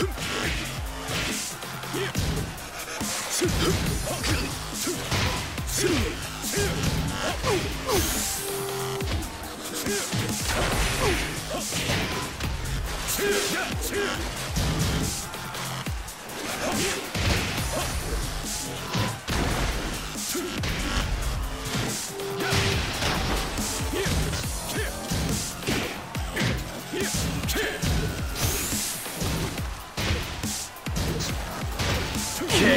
Yeah!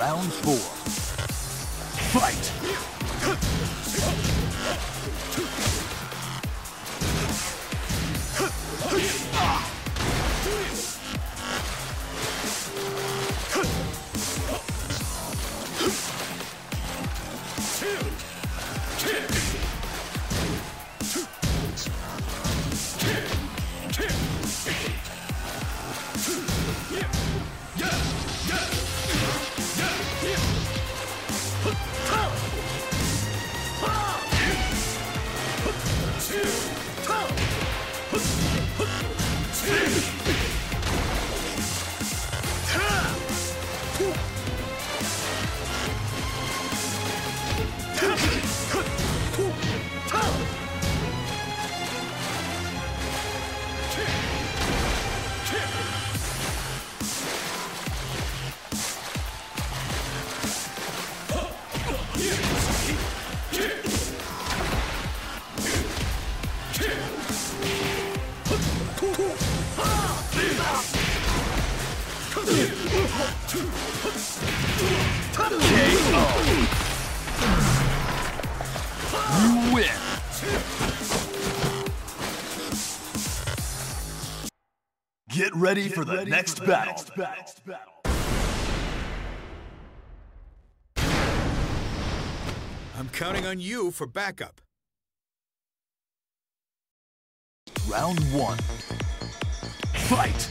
Round four. Fight! You Get ready for the, next, battle. I'm counting on you for backup. Round one. Fight!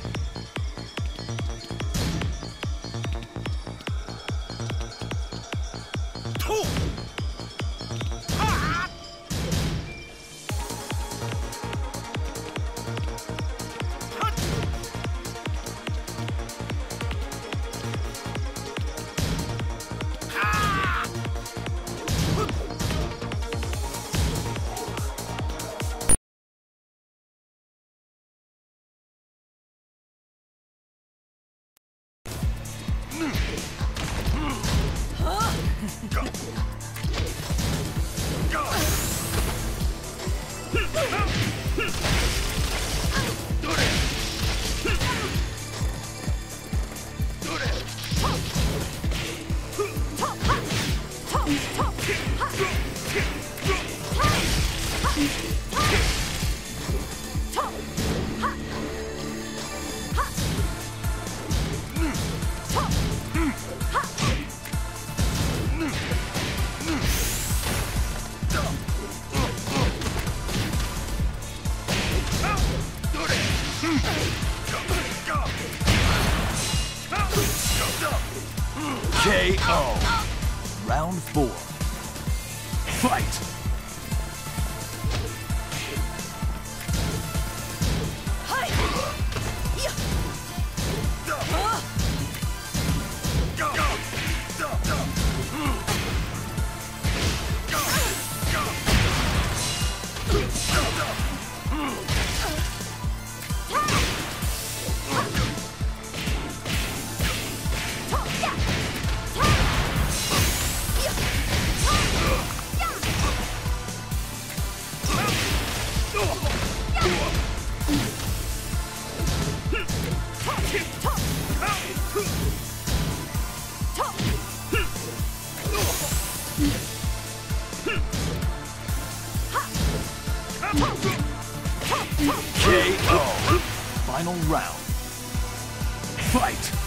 Fight!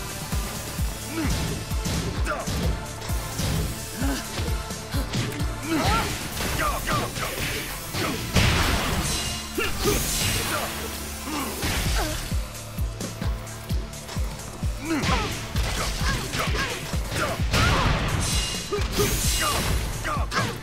KO.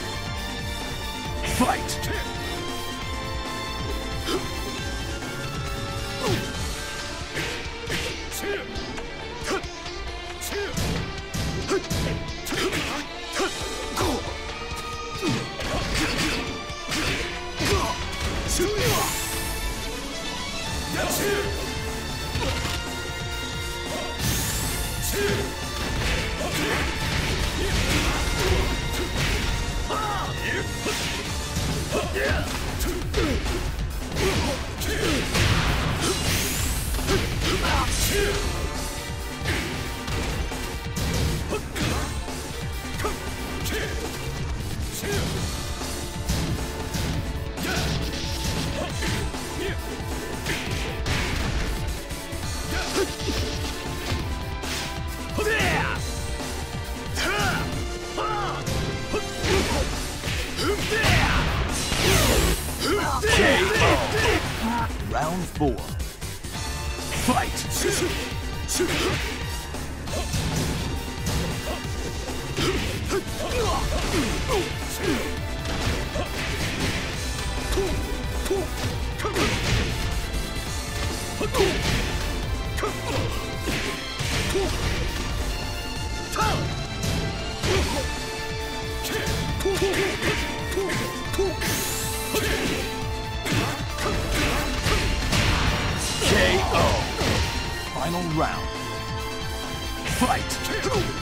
Fight! Round. Fight!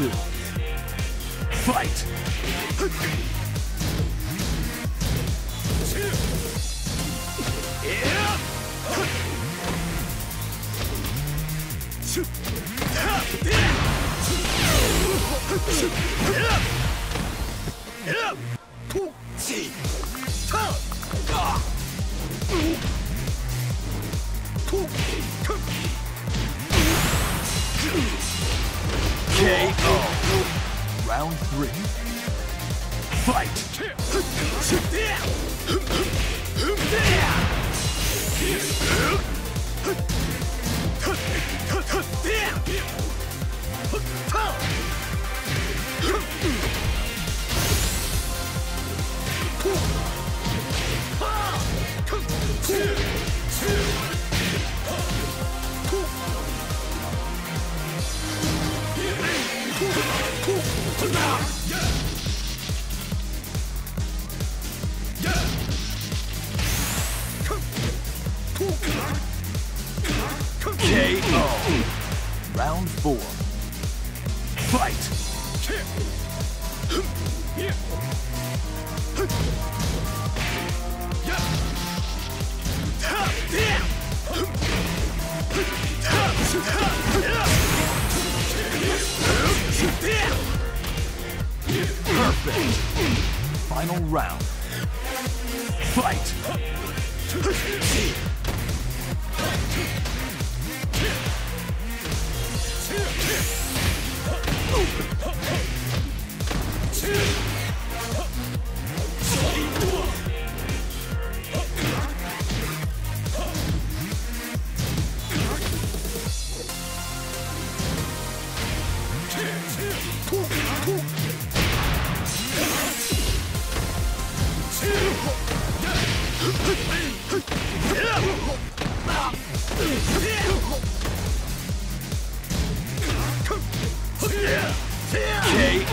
Two. Fight. KO. Round four. Final round. Fight.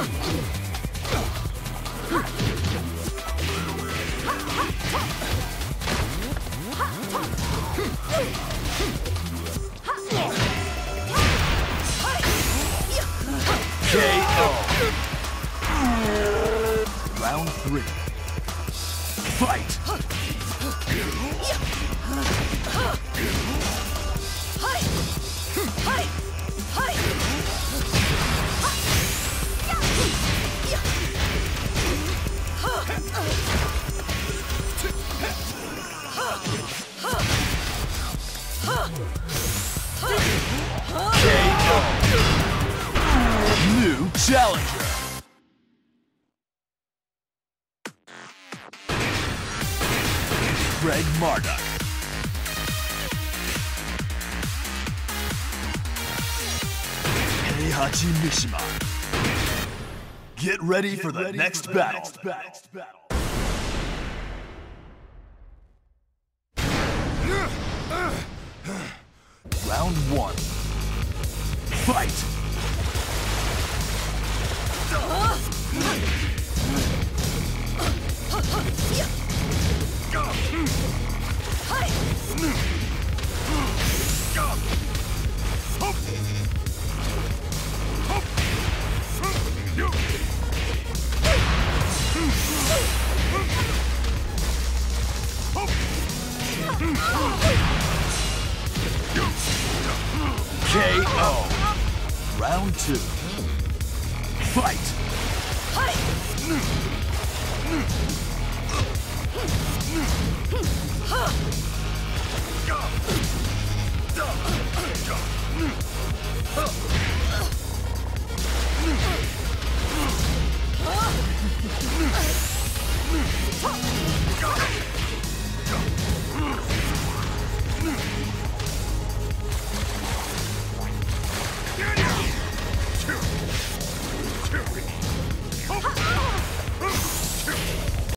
KO. Challenger. Craig Marduk. Heihachi Mishima. Get ready for the next battle. Round one. Fight! KO. Round two. Fight! Huh!